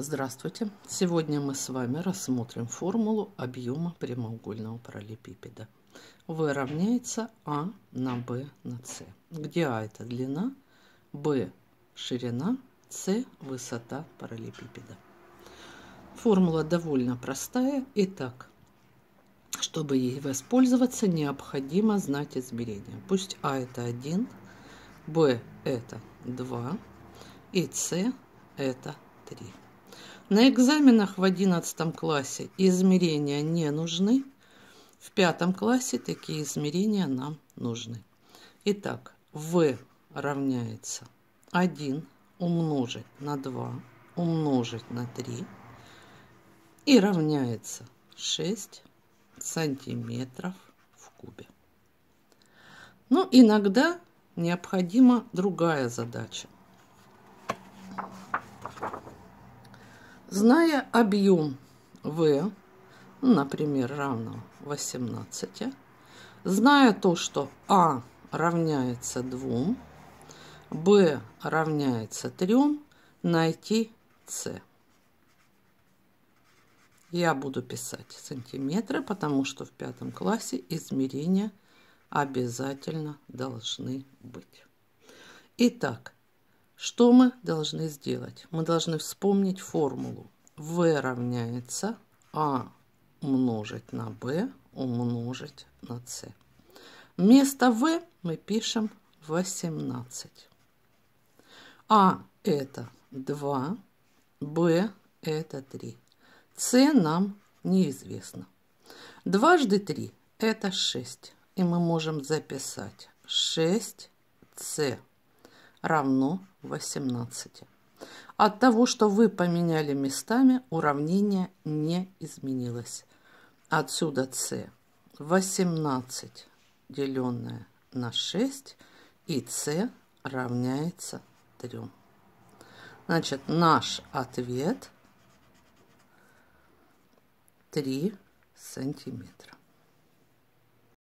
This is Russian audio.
Здравствуйте! Сегодня мы с вами рассмотрим формулу объема прямоугольного параллелепипеда. V равняется А на B на С, где А это длина, B ширина, С высота параллелепипеда. Формула довольно простая. Итак, чтобы ей воспользоваться, необходимо знать измерения. Пусть А это 1, Б это 2 и С это 3. На экзаменах в 11 классе измерения не нужны. В пятом классе такие измерения нам нужны. Итак, В равняется 1 умножить на 2 умножить на 3 и равняется 6 сантиметров в кубе. Но иногда необходима другая задача. Зная объем В, например, равно 18, зная то, что А равняется 2, Б равняется 3, найти С я буду писать сантиметры, потому что в пятом классе измерения обязательно должны быть. Итак, что мы должны сделать? Мы должны вспомнить формулу. В равняется А умножить на Б умножить на С. Вместо В мы пишем 18. А это 2, Б это 3. С нам неизвестно. Дважды 3 – это 6. И мы можем записать 6С равно 18. От того, что вы поменяли местами, уравнение не изменилось. Отсюда С 18 деленное на 6 и С равняется 3. Значит, наш ответ – 3 сантиметра.